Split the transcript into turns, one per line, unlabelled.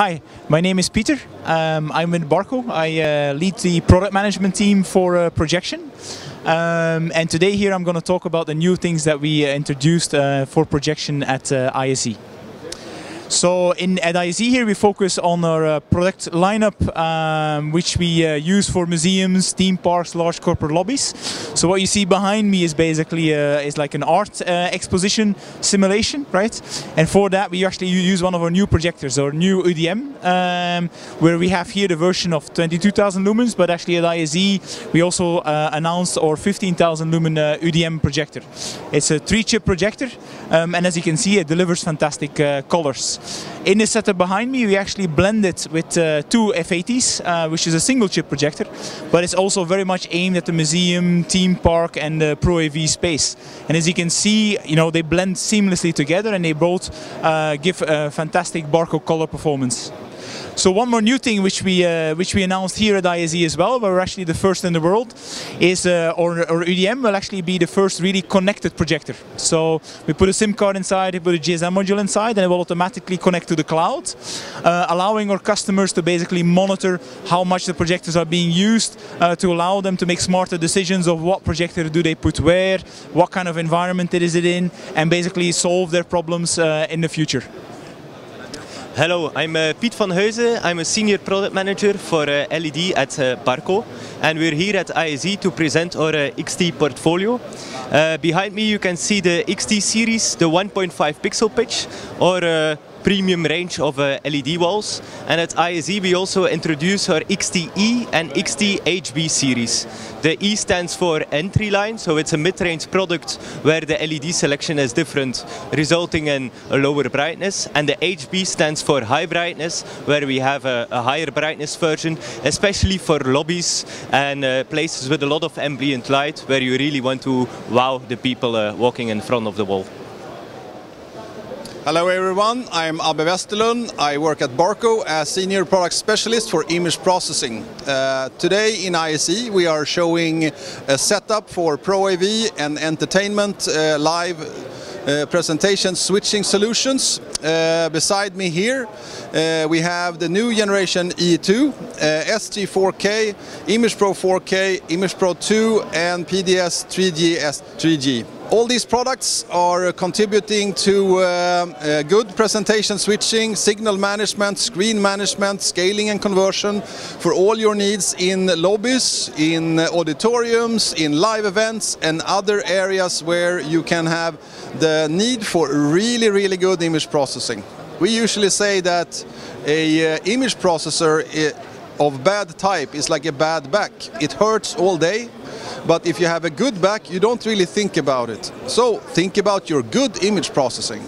Hi, my name is Peter. Um, I'm in Barco. I uh, lead the product management team for uh, projection. Um, and today here I'm going to talk about the new things that we uh, introduced uh, for projection at uh, ISE. So in at ISE here we focus on our uh, product lineup um, which we uh, use for museums, theme parks, large corporate lobbies. So what you see behind me is basically uh, is like an art uh, exposition simulation, right? And for that we actually use one of our new projectors, our new UDM, um, where we have here the version of 22,000 lumens, but actually at ISE we also uh, announced our 15,000 lumen UDM uh, projector. It's a three-chip projector, um, and as you can see, it delivers fantastic colors. In the setup behind me, we actually blended with uh, two F80s, uh, which is a single chip projector, but it's also very much aimed at the museum, theme park, and the Pro AV space. And as you can see, you know they blend seamlessly together, and they both uh, give a fantastic Barco color performance. So one more new thing which we uh, which we announced here at ISE as well, where we're actually the first in the world, is uh, our, our UDM will actually be the first really connected projector. So we put a SIM card inside, we put a GSM module inside, and it will automatically connect to the cloud, uh, allowing our customers to basically monitor how much the projectors are being used, uh, to allow them to make smarter decisions of what projector do they put where, what kind of environment is it in, and basically solve their problems uh, in the future.
Hello, I'm uh, Piet van Heuzen. I'm a senior product manager for uh, LED at uh, Barco, and we're here at ISE to present our uh, XT portfolio. Uh, behind me you can see the XT series, the 1.5 pixel pitch, or uh, premium range of uh, LED walls. And at ISE we also introduce our XT-E and XT-HB series. The E stands for entry line, so it's a mid-range product where the LED selection is different, resulting in a lower brightness. And the HB stands for high brightness, where we have a, a higher brightness version, especially for lobbies and uh, places with a lot of ambient light, where you really want to wow the people uh, walking in front of the wall.
Hello everyone, I'm Abbe Westerlund. I work at Barco as Senior Product Specialist for Image Processing. Uh, today in ISE we are showing a setup for Pro AV and entertainment uh, live uh, presentation switching solutions. Uh, beside me here uh, we have the new generation E2, uh, SG4K, Image Pro 4K, Image Pro 2 and PDS 3G S3G. All these products are contributing to uh, uh, good presentation switching, signal management, screen management, scaling and conversion for all your needs in lobbies, in auditoriums, in live events and other areas where you can have the need for really, really good image processing. We usually say that a uh, image processor uh, of bad type is like a bad back. It hurts all day, but if you have a good back, you don't really think about it. So think about your good image processing.